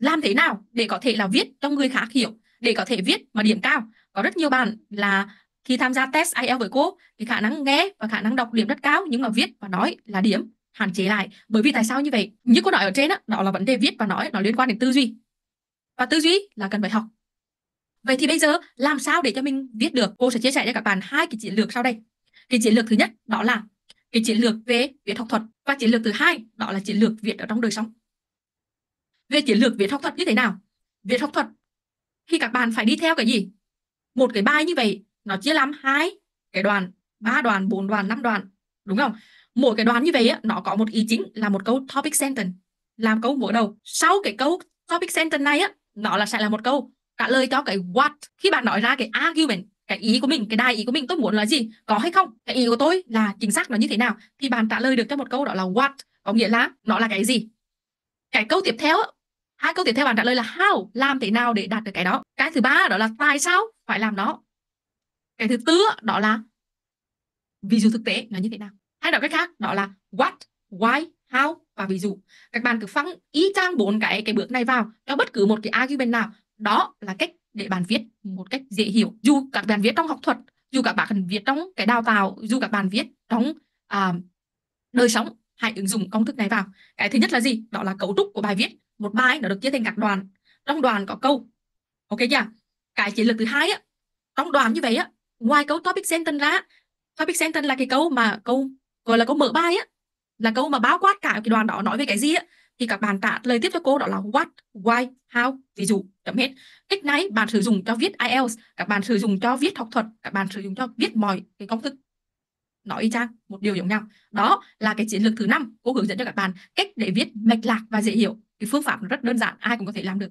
làm thế nào để có thể là viết cho người khác hiểu để có thể viết mà điểm cao? Có rất nhiều bạn là khi tham gia test IELTS với cô thì khả năng nghe và khả năng đọc điểm rất cao nhưng mà viết và nói là điểm hạn chế lại. Bởi vì tại sao như vậy? Như cô nói ở trên đó, đó là vấn đề viết và nói nó liên quan đến tư duy. Và tư duy là cần phải học. Vậy thì bây giờ làm sao để cho mình viết được? Cô sẽ chia sẻ cho các bạn hai cái chiến lược sau đây. Cái chiến lược thứ nhất đó là cái chiến lược về viết học thuật và chiến lược thứ hai đó là chiến lược viết ở trong đời sống về chiến lược viết học thuật như thế nào? Viết học thuật thì các bạn phải đi theo cái gì? Một cái bài như vậy nó chia làm hai cái đoàn ba đoàn bốn đoàn năm đoàn đúng không? Mỗi cái đoàn như vậy á, nó có một ý chính là một câu topic sentence. Làm câu mở đầu. Sau cái câu topic sentence này á nó là sẽ là một câu trả lời cho cái what. Khi bạn nói ra cái argument cái ý của mình cái đại ý của mình tôi muốn là gì? Có hay không? Cái ý của tôi là chính xác nó như thế nào? Thì bạn trả lời được cho một câu đó là what. Có nghĩa là nó là cái gì? Cái câu tiếp theo hai câu tiếp theo bạn trả lời là how làm thế nào để đạt được cái đó? Cái thứ ba đó là tại sao phải làm nó? Cái thứ tư đó là ví dụ thực tế là như thế nào? Hay nói cách khác đó là what why how và ví dụ. Các bạn cứ phăng y chang bốn cái cái bước này vào cho bất cứ một cái argument nào. Đó là cách để bạn viết một cách dễ hiểu. Dù các bạn viết trong học thuật dù các bạn viết trong cái đào tạo dù các bạn viết trong à, đời sống hãy ứng dụng công thức này vào. Cái thứ nhất là gì? Đó là cấu trúc của bài viết. Một bài nó được chia thành các đoàn trong đoàn có câu. Ok chưa? Cái chiến lược thứ hai á trong đoàn như vậy á ngoài câu topic sentence ra topic sentence là cái câu mà câu gọi là câu mở bài á là câu mà bao quát cả cái đoàn đó nói về cái gì á thì các bạn trả lời tiếp cho cô đó là what, why, how, ví dụ chấm hết. Cách này bạn sử dụng cho viết IELTS, các bạn sử dụng cho viết học thuật, các bạn sử dụng cho viết mọi cái công thức. Nói y chang một điều giống nhau. Đó là cái chiến lược thứ năm cô hướng dẫn cho các bạn cách để viết mạch lạc và dễ hiểu. Cái phương pháp rất đơn giản, ai cũng có thể làm được.